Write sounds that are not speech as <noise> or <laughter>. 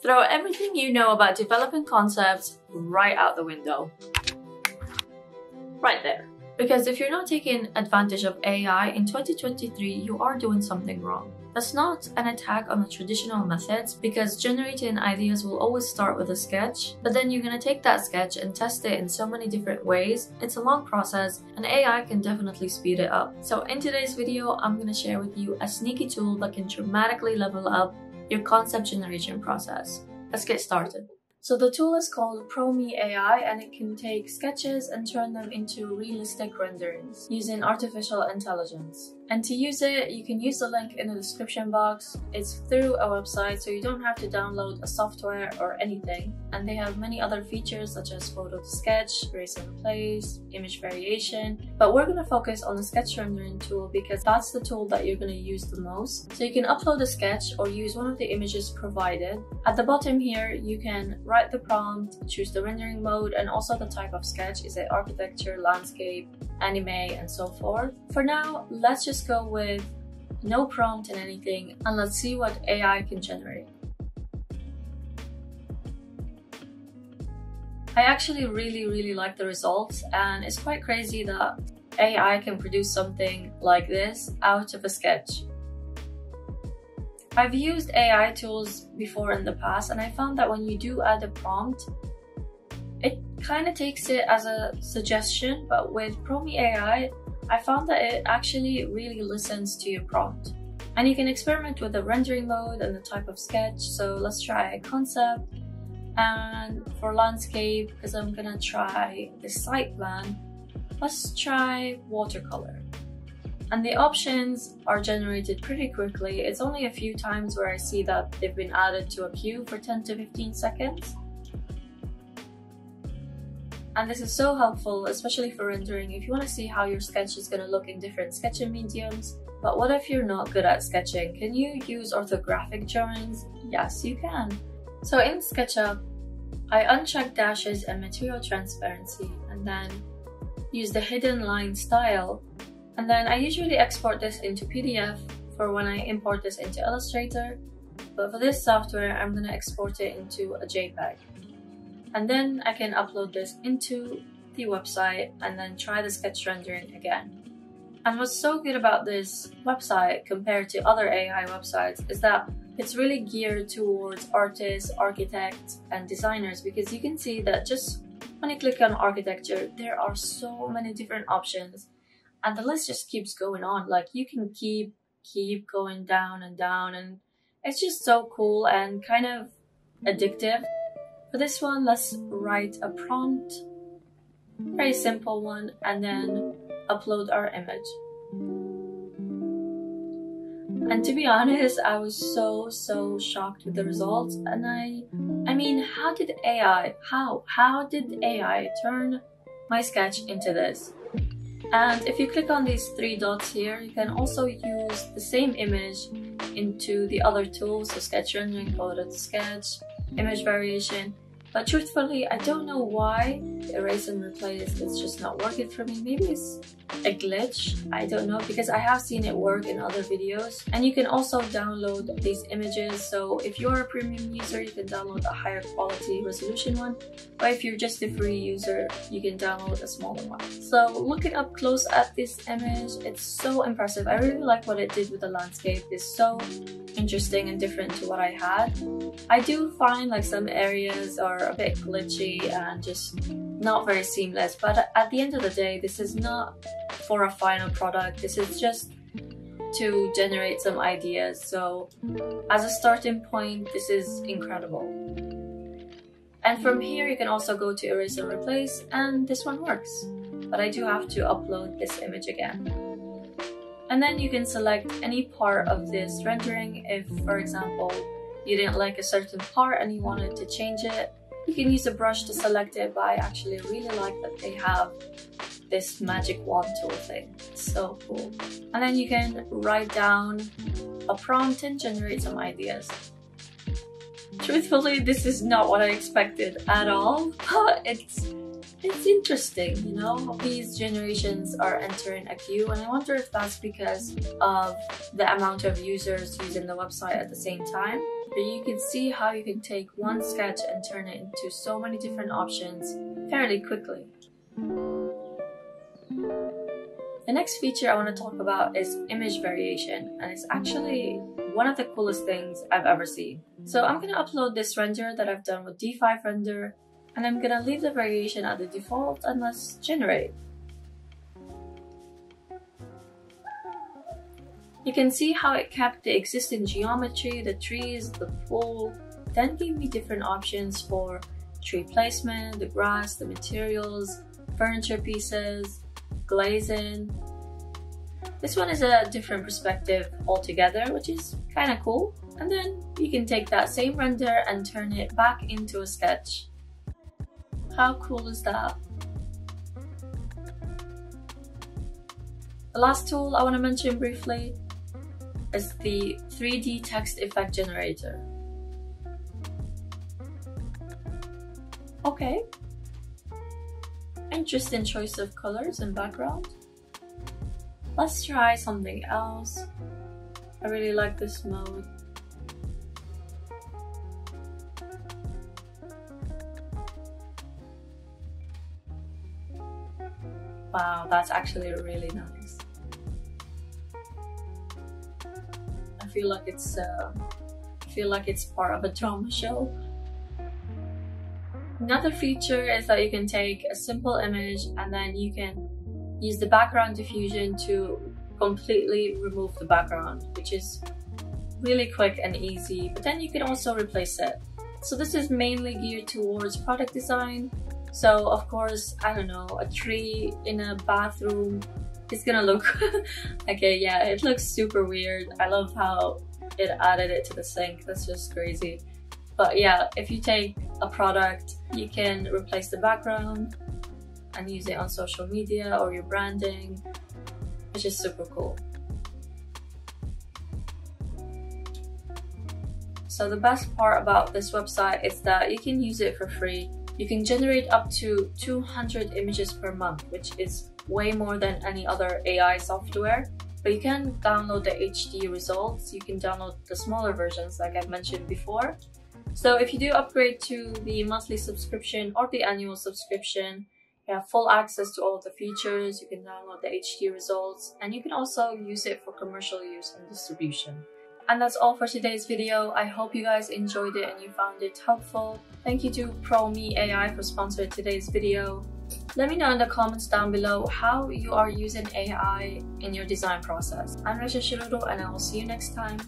Throw everything you know about developing concepts right out the window. Right there. Because if you're not taking advantage of AI in 2023, you are doing something wrong. That's not an attack on the traditional methods because generating ideas will always start with a sketch, but then you're gonna take that sketch and test it in so many different ways. It's a long process and AI can definitely speed it up. So in today's video, I'm gonna share with you a sneaky tool that can dramatically level up your concept generation process. Let's get started. So the tool is called Prome AI and it can take sketches and turn them into realistic renderings using artificial intelligence. And to use it, you can use the link in the description box. It's through a website, so you don't have to download a software or anything. And they have many other features such as photo to sketch, erase and image variation. But we're gonna focus on the sketch rendering tool because that's the tool that you're gonna use the most. So you can upload a sketch or use one of the images provided. At the bottom here, you can write the prompt, choose the rendering mode, and also the type of sketch. Is it architecture, landscape, anime, and so forth. For now, let's just go with no prompt and anything, and let's see what AI can generate. I actually really, really like the results, and it's quite crazy that AI can produce something like this out of a sketch. I've used AI tools before in the past, and I found that when you do add a prompt, it kind of takes it as a suggestion, but with Prome AI, I found that it actually really listens to your prompt. And you can experiment with the rendering mode and the type of sketch. So let's try a concept. And for landscape, because I'm gonna try the site plan, let's try watercolor. And the options are generated pretty quickly. It's only a few times where I see that they've been added to a queue for 10 to 15 seconds. And this is so helpful, especially for rendering if you want to see how your sketch is going to look in different sketching mediums. But what if you're not good at sketching? Can you use orthographic drawings? Yes, you can. So in SketchUp, I uncheck dashes and material transparency and then use the hidden line style. And then I usually export this into PDF for when I import this into Illustrator. But for this software, I'm going to export it into a JPEG and then I can upload this into the website and then try the sketch rendering again. And what's so good about this website compared to other AI websites is that it's really geared towards artists, architects, and designers because you can see that just when you click on architecture, there are so many different options and the list just keeps going on. Like you can keep, keep going down and down and it's just so cool and kind of addictive for this one, let's write a prompt, very simple one, and then upload our image. And to be honest, I was so, so shocked with the results. And I, I mean, how did AI, how, how did AI turn my sketch into this? And if you click on these three dots here, you can also use the same image into the other tools, so sketch rendering, to sketch, image variation. But truthfully, I don't know why erase and replace is just not working for me. Maybe it's a glitch, I don't know, because I have seen it work in other videos. And you can also download these images, so if you're a premium user, you can download a higher quality resolution one, but if you're just a free user, you can download a smaller one. So looking up close at this image, it's so impressive. I really like what it did with the landscape. It's so interesting and different to what I had. I do find like some areas are a bit glitchy and just not very seamless, but at the end of the day, this is not for a final product. This is just to generate some ideas. So as a starting point, this is incredible. And from here, you can also go to erase and replace, and this one works. But I do have to upload this image again. And then you can select any part of this rendering if, for example, you didn't like a certain part and you wanted to change it. You can use a brush to select it, but I actually really like that they have this magic wand tool thing. It's so cool. And then you can write down a prompt and generate some ideas. Truthfully, this is not what I expected at all, <laughs> but it's it's interesting, you know? These generations are entering a queue, and I wonder if that's because of the amount of users using the website at the same time you can see how you can take one sketch and turn it into so many different options fairly quickly. The next feature I want to talk about is image variation, and it's actually one of the coolest things I've ever seen. So I'm going to upload this render that I've done with D5 Render, and I'm going to leave the variation at the default and let's generate. You can see how it kept the existing geometry, the trees, the pool, then gave me different options for tree placement, the grass, the materials, furniture pieces, glazing. This one is a different perspective altogether, which is kind of cool. And then you can take that same render and turn it back into a sketch. How cool is that? The last tool I want to mention briefly is the 3D text effect generator. Okay, interesting choice of colors and background. Let's try something else. I really like this mode. Wow, that's actually really nice. Feel like it's uh, feel like it's part of a drama show. Another feature is that you can take a simple image and then you can use the background diffusion to completely remove the background, which is really quick and easy, but then you can also replace it. So this is mainly geared towards product design. So of course, I don't know, a tree in a bathroom is gonna look, <laughs> okay, yeah, it looks super weird. I love how it added it to the sink, that's just crazy. But yeah, if you take a product, you can replace the background and use it on social media or your branding, which is super cool. So the best part about this website is that you can use it for free. You can generate up to 200 images per month, which is way more than any other AI software. But you can download the HD results, you can download the smaller versions like I've mentioned before, so if you do upgrade to the monthly subscription or the annual subscription, you have full access to all the features, you can download the HD results, and you can also use it for commercial use and distribution. And that's all for today's video. I hope you guys enjoyed it and you found it helpful. Thank you to Prome AI for sponsoring today's video. Let me know in the comments down below how you are using AI in your design process. I'm Rasha Shiruro and I will see you next time.